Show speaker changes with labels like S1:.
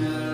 S1: This